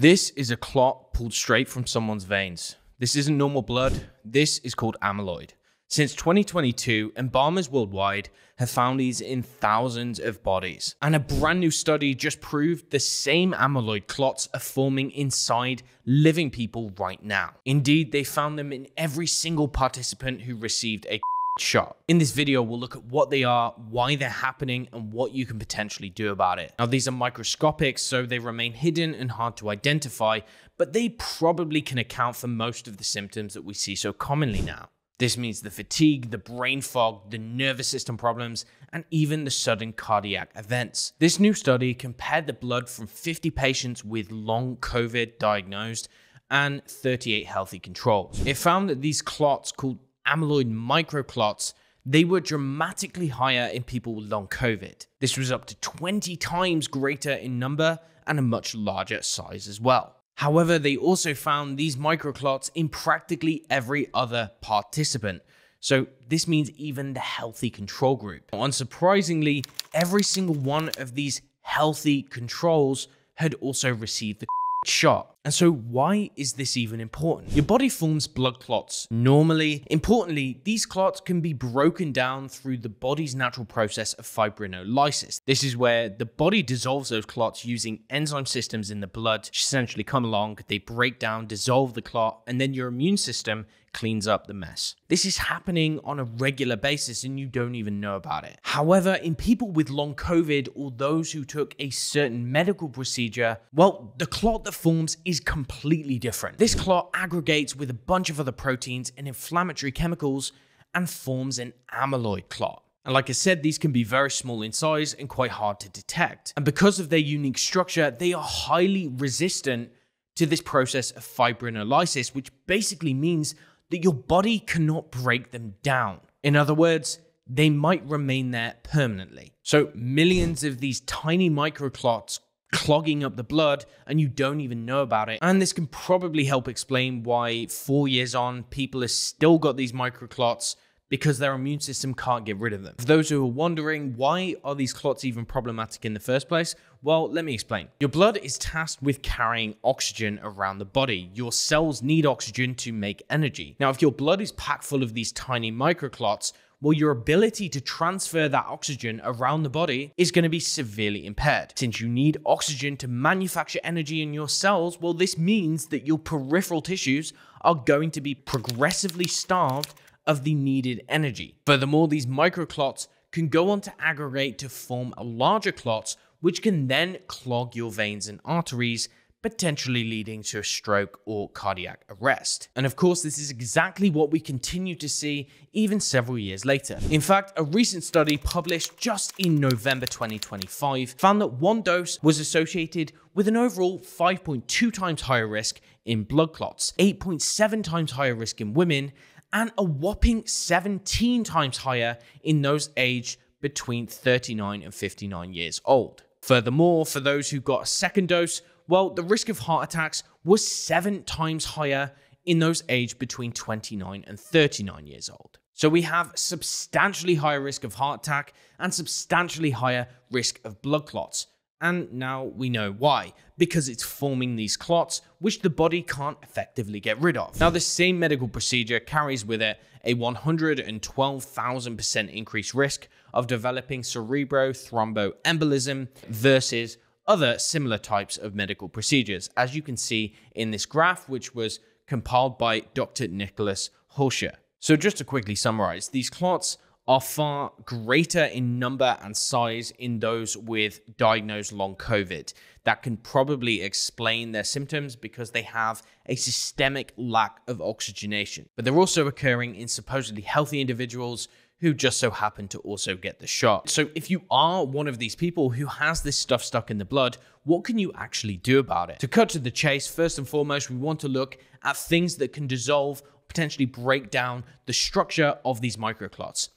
This is a clot pulled straight from someone's veins. This isn't normal blood, this is called amyloid. Since 2022, embalmers worldwide have found these in thousands of bodies. And a brand new study just proved the same amyloid clots are forming inside living people right now. Indeed, they found them in every single participant who received a shot. In this video, we'll look at what they are, why they're happening, and what you can potentially do about it. Now, these are microscopic, so they remain hidden and hard to identify, but they probably can account for most of the symptoms that we see so commonly now. This means the fatigue, the brain fog, the nervous system problems, and even the sudden cardiac events. This new study compared the blood from 50 patients with long COVID diagnosed and 38 healthy controls. It found that these clots called amyloid microclots they were dramatically higher in people with long COVID. This was up to 20 times greater in number and a much larger size as well. However, they also found these microclots in practically every other participant. So this means even the healthy control group. Unsurprisingly, every single one of these healthy controls had also received the shot. And so why is this even important? Your body forms blood clots. Normally, importantly, these clots can be broken down through the body's natural process of fibrinolysis. This is where the body dissolves those clots using enzyme systems in the blood, which essentially come along, they break down, dissolve the clot, and then your immune system cleans up the mess. This is happening on a regular basis and you don't even know about it. However, in people with long COVID or those who took a certain medical procedure, well, the clot that forms is completely different. This clot aggregates with a bunch of other proteins and inflammatory chemicals and forms an amyloid clot. And like I said, these can be very small in size and quite hard to detect. And because of their unique structure, they are highly resistant to this process of fibrinolysis, which basically means that your body cannot break them down. In other words, they might remain there permanently. So, millions of these tiny microclots clogging up the blood and you don't even know about it. And this can probably help explain why four years on, people have still got these microclots because their immune system can't get rid of them. For those who are wondering, why are these clots even problematic in the first place? Well, let me explain. Your blood is tasked with carrying oxygen around the body. Your cells need oxygen to make energy. Now, if your blood is packed full of these tiny microclots, well, your ability to transfer that oxygen around the body is going to be severely impaired. Since you need oxygen to manufacture energy in your cells, well, this means that your peripheral tissues are going to be progressively starved of the needed energy. Furthermore, these microclots can go on to aggregate to form larger clots, which can then clog your veins and arteries, potentially leading to a stroke or cardiac arrest. And of course, this is exactly what we continue to see even several years later. In fact, a recent study published just in November 2025 found that one dose was associated with an overall 5.2 times higher risk in blood clots, 8.7 times higher risk in women, and a whopping 17 times higher in those aged between 39 and 59 years old. Furthermore, for those who got a second dose, well, the risk of heart attacks was seven times higher in those aged between 29 and 39 years old. So we have substantially higher risk of heart attack and substantially higher risk of blood clots. And now we know why. Because it's forming these clots, which the body can't effectively get rid of. Now, the same medical procedure carries with it a 112,000% increased risk of developing cerebrothromboembolism versus other similar types of medical procedures, as you can see in this graph, which was compiled by Dr. Nicholas Hulscher. So, just to quickly summarize, these clots are far greater in number and size in those with diagnosed long COVID. That can probably explain their symptoms because they have a systemic lack of oxygenation. But they're also occurring in supposedly healthy individuals who just so happen to also get the shot. So, if you are one of these people who has this stuff stuck in the blood, what can you actually do about it? To cut to the chase, first and foremost, we want to look at things that can dissolve, potentially break down the structure of these microclots.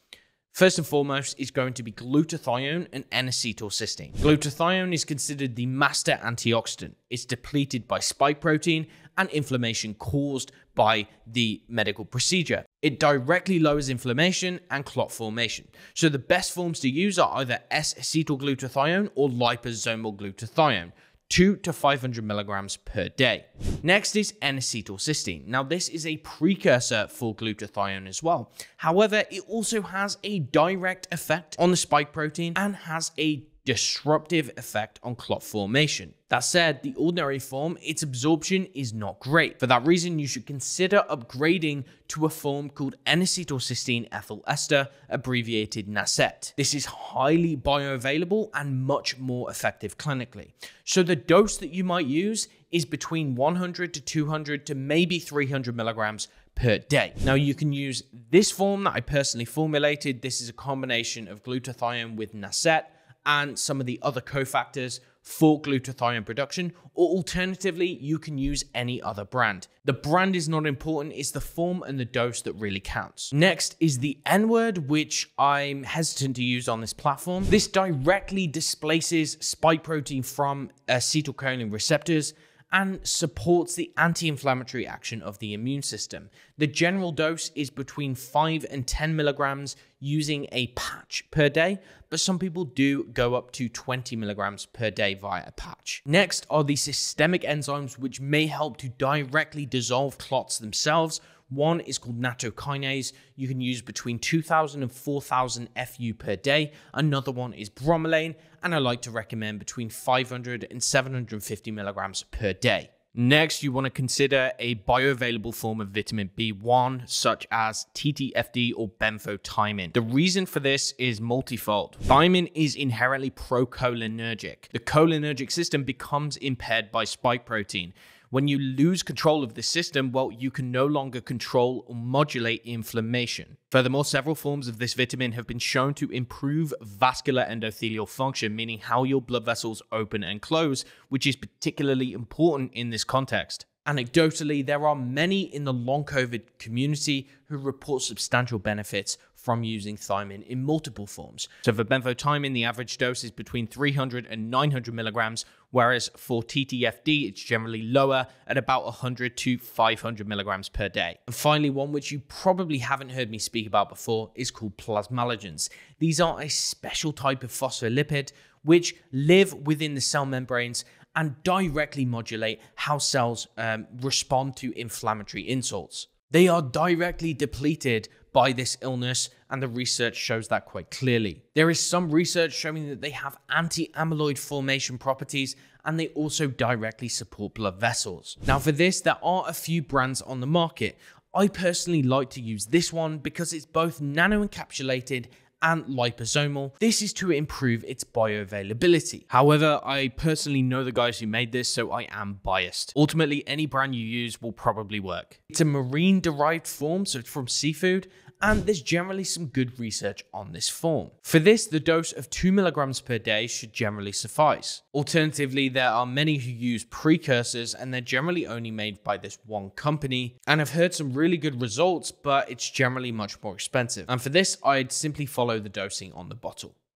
First and foremost is going to be glutathione and N-acetylcysteine. Glutathione is considered the master antioxidant. It's depleted by spike protein and inflammation caused by the medical procedure. It directly lowers inflammation and clot formation. So the best forms to use are either S-acetylglutathione or liposomal glutathione. 2 to 500 milligrams per day. Next is N-acetylcysteine. Now, this is a precursor for glutathione as well. However, it also has a direct effect on the spike protein and has a disruptive effect on clot formation. That said, the ordinary form, its absorption is not great. For that reason, you should consider upgrading to a form called N-acetylcysteine ethyl ester, abbreviated NACET. This is highly bioavailable and much more effective clinically. So the dose that you might use is between 100 to 200 to maybe 300 milligrams per day. Now you can use this form that I personally formulated. This is a combination of glutathione with NACET and some of the other cofactors for glutathione production, or alternatively, you can use any other brand. The brand is not important, it's the form and the dose that really counts. Next is the N word, which I'm hesitant to use on this platform. This directly displaces spike protein from acetylcholine receptors and supports the anti inflammatory action of the immune system. The general dose is between 5 and 10 milligrams using a patch per day, but some people do go up to 20 milligrams per day via a patch. Next are the systemic enzymes, which may help to directly dissolve clots themselves one is called nattokinase. You can use between 2,000 and 4,000 FU per day. Another one is bromelain, and I like to recommend between 500 and 750 milligrams per day. Next, you want to consider a bioavailable form of vitamin B1, such as TTFD or benfotiamine. The reason for this is multifold. Thiamine is inherently procholinergic. The cholinergic system becomes impaired by spike protein. When you lose control of the system, well, you can no longer control or modulate inflammation. Furthermore, several forms of this vitamin have been shown to improve vascular endothelial function, meaning how your blood vessels open and close, which is particularly important in this context. Anecdotally, there are many in the long COVID community who report substantial benefits from using thiamine in multiple forms. So for benfotiamine, the average dose is between 300 and 900 milligrams, whereas for TTFD, it's generally lower at about 100 to 500 milligrams per day. And finally, one which you probably haven't heard me speak about before is called plasmalogens. These are a special type of phospholipid which live within the cell membranes and directly modulate how cells um, respond to inflammatory insults. They are directly depleted by this illness, and the research shows that quite clearly. There is some research showing that they have anti amyloid formation properties and they also directly support blood vessels. Now, for this, there are a few brands on the market. I personally like to use this one because it's both nano encapsulated and liposomal. This is to improve its bioavailability. However, I personally know the guys who made this, so I am biased. Ultimately, any brand you use will probably work. It's a marine derived form, so it's from seafood, and there's generally some good research on this form. For this, the dose of 2 milligrams per day should generally suffice. Alternatively, there are many who use precursors and they're generally only made by this one company, and I've heard some really good results, but it's generally much more expensive. And for this, I'd simply follow the dosing on the bottle.